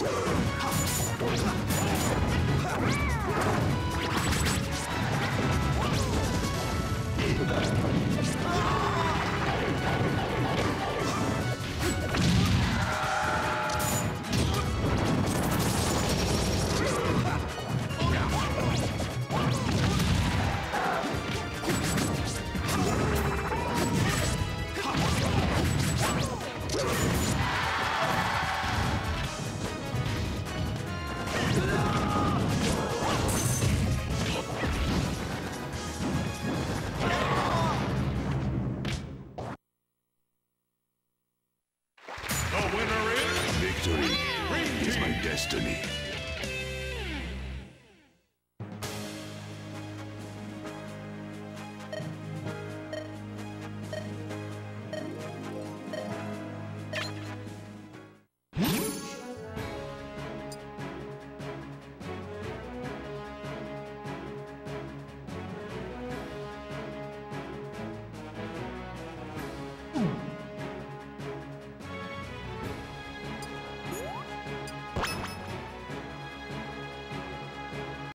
Hostile. Victory is my destiny.